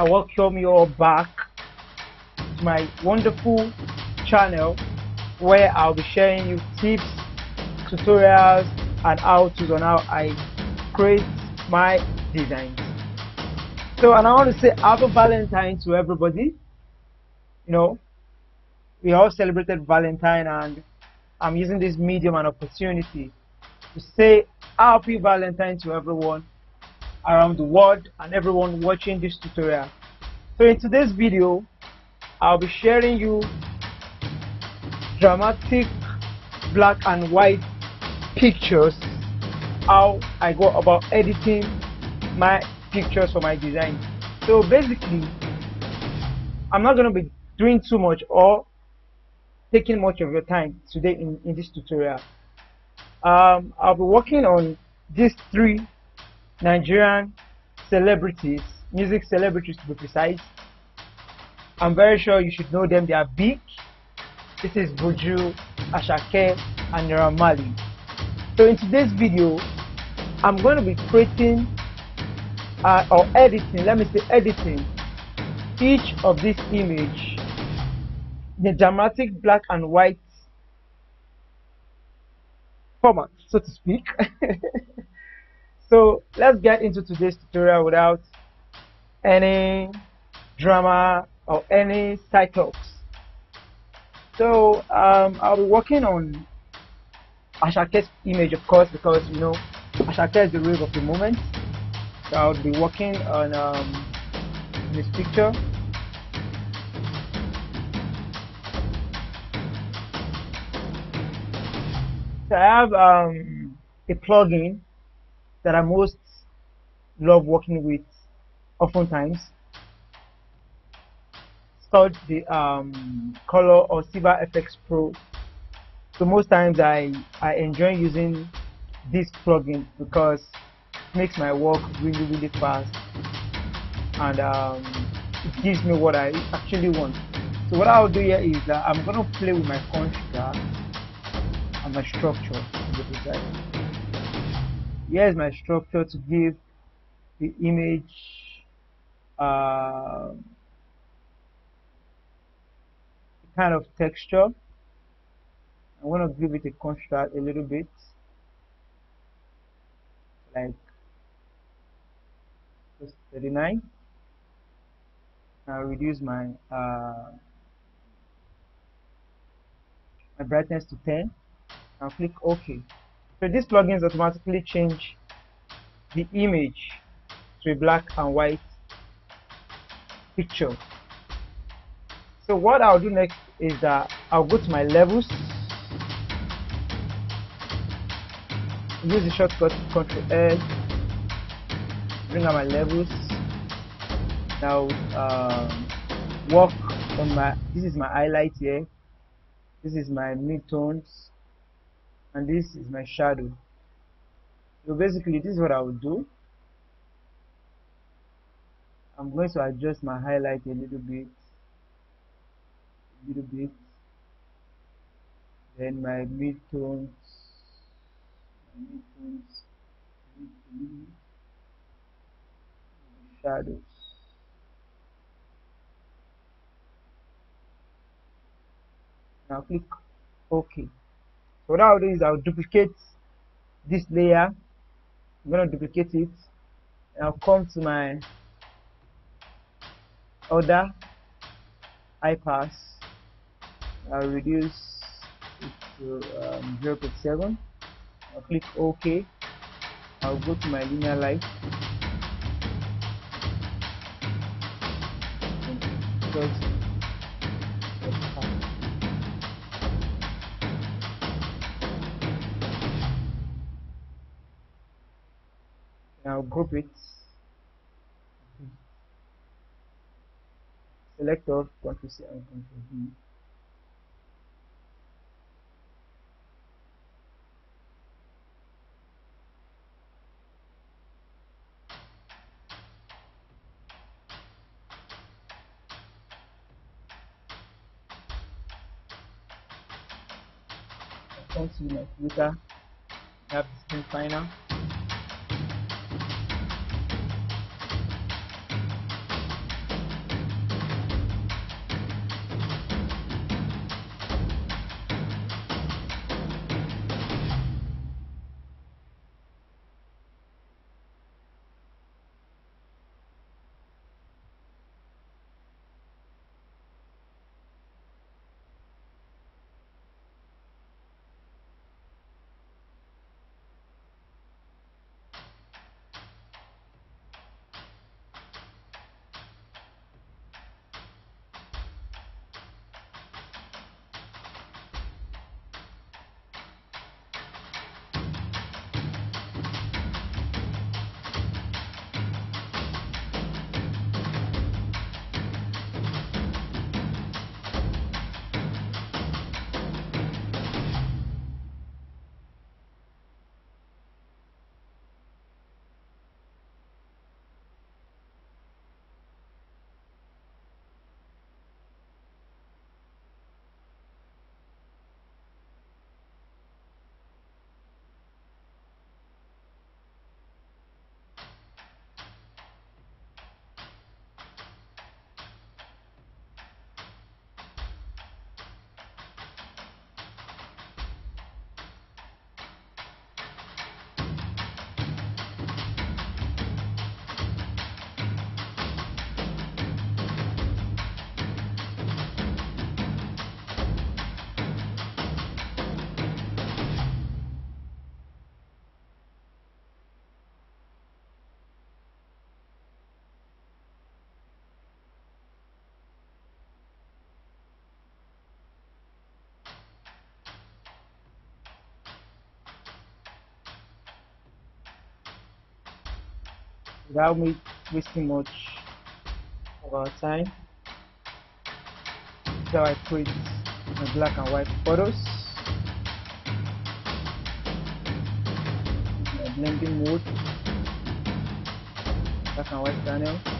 I welcome you all back to my wonderful channel where I'll be sharing you tips, tutorials, and how-tos on how I create my designs. So, and I want to say happy Valentine to everybody. You know, we all celebrated Valentine, and I'm using this medium and opportunity to say happy Valentine to everyone around the world and everyone watching this tutorial. So in today's video, I'll be sharing you dramatic black and white pictures, how I go about editing my pictures for my design. So basically, I'm not going to be doing too much or taking much of your time today in, in this tutorial. Um, I'll be working on these three Nigerian celebrities, music celebrities to be precise. I'm very sure you should know them. They are big. This is Buju, Asake, and Naira Marley. So in today's video, I'm going to be creating uh, or editing, let me say editing, each of this image, the dramatic black and white format, so to speak. so let's get into today's tutorial without any drama or any side talks. So um, I'll be working on Asake's image, of course, because you know Asake is the wave of the moment. So I'll be working on um, this picture. So I have um, a plugin that I most love working with oftentimes. Called the um, Color or Silver Efex Pro. So most times I, I enjoy using this plugin because it makes my work really really fast and um, it gives me what I actually want. So what I'll do here is that I'm going to play with my construct and my structure. Here's my structure to give the image uh, kind of texture. I'm going to give it a construct a little bit like 39 I'll reduce my uh, my brightness to 10 and click OK. So these plugins automatically change the image to a black and white picture. So what I'll do next is that I'll go to my levels, use the shortcut Ctrl S, bring out my levels. Now um, work on my. This is my highlight here. This is my midtones and this is my shadow. So basically this is what I will do. I'm going to adjust my highlight a little bit a little bit. Then my midtones midtones shadows. Now click OK so what I'll do is I'll duplicate this layer. I'm to duplicate it. And I'll come to my other pass. I'll reduce it to um, 0.7. I'll click OK. I'll go to my linear light. Now group it. Select all Ctrl C and Ctrl V come to my computer have the screen final without me wasting much of our time. How I create my black and white photos. My blending mode, black and white channel.